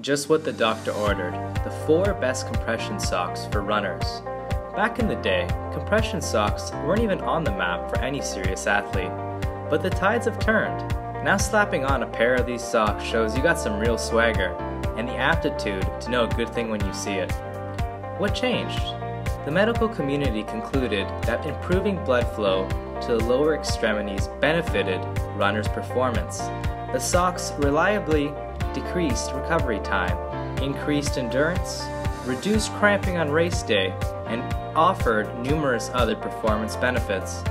Just what the doctor ordered the four best compression socks for runners. Back in the day, compression socks weren't even on the map for any serious athlete. But the tides have turned. Now, slapping on a pair of these socks shows you got some real swagger and the aptitude to know a good thing when you see it. What changed? The medical community concluded that improving blood flow to the lower extremities benefited runners' performance. The socks reliably decreased recovery time, increased endurance, reduced cramping on race day, and offered numerous other performance benefits.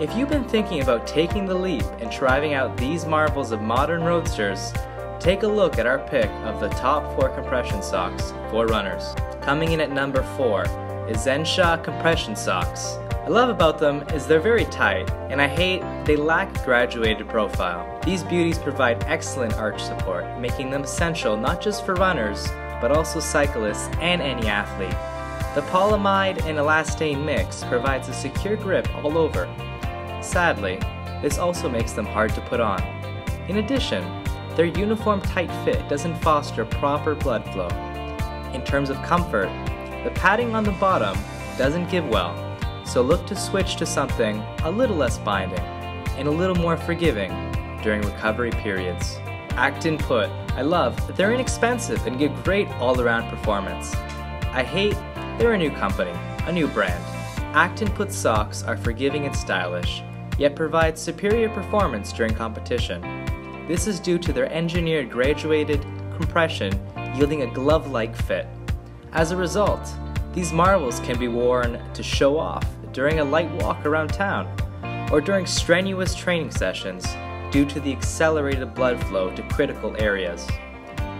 If you've been thinking about taking the leap and trying out these marvels of modern roadsters, take a look at our pick of the top 4 compression socks for runners. Coming in at number 4 is Zensah compression socks. I love about them is they're very tight, and I hate they lack graduated profile. These beauties provide excellent arch support, making them essential not just for runners, but also cyclists and any athlete. The polyamide and elastane mix provides a secure grip all over. Sadly, this also makes them hard to put on. In addition, their uniform tight fit doesn't foster proper blood flow. In terms of comfort, the padding on the bottom doesn't give well, so look to switch to something a little less binding and a little more forgiving during recovery periods. Actinput, I love that they're inexpensive and give great all-around performance. I hate they're a new company, a new brand. Actinput socks are forgiving and stylish, yet provide superior performance during competition. This is due to their engineered graduated compression yielding a glove-like fit. As a result, these marvels can be worn to show off during a light walk around town or during strenuous training sessions due to the accelerated blood flow to critical areas.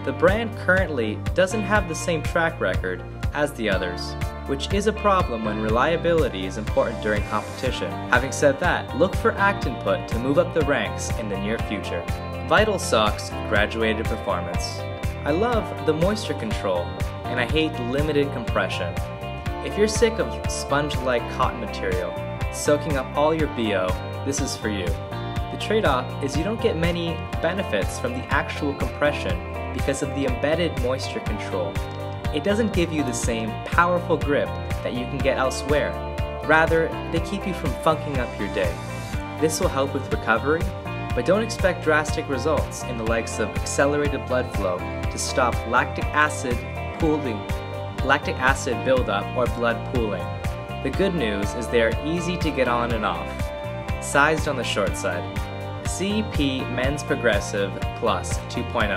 The brand currently doesn't have the same track record as the others, which is a problem when reliability is important during competition. Having said that, look for Actinput to move up the ranks in the near future. Vitalsox Graduated Performance. I love the moisture control and I hate limited compression. If you're sick of sponge-like cotton material, soaking up all your BO, this is for you. The trade-off is you don't get many benefits from the actual compression because of the embedded moisture control. It doesn't give you the same powerful grip that you can get elsewhere. Rather, they keep you from funking up your day. This will help with recovery, but don't expect drastic results in the likes of accelerated blood flow to stop lactic acid pooling, lactic acid buildup, or blood pooling. The good news is they are easy to get on and off. Sized on the short side. CEP Men's Progressive Plus 2.0.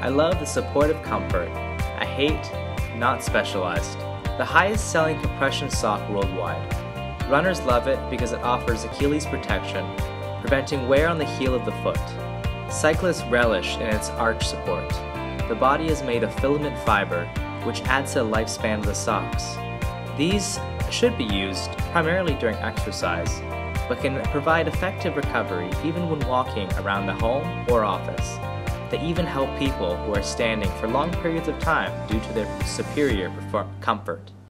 I love the supportive comfort. I hate not specialized. The highest selling compression sock worldwide. Runners love it because it offers Achilles protection, preventing wear on the heel of the foot. Cyclists relish in its arch support. The body is made of filament fiber which adds to the lifespan of the socks. These should be used primarily during exercise, but can provide effective recovery even when walking around the home or office. They even help people who are standing for long periods of time due to their superior comfort.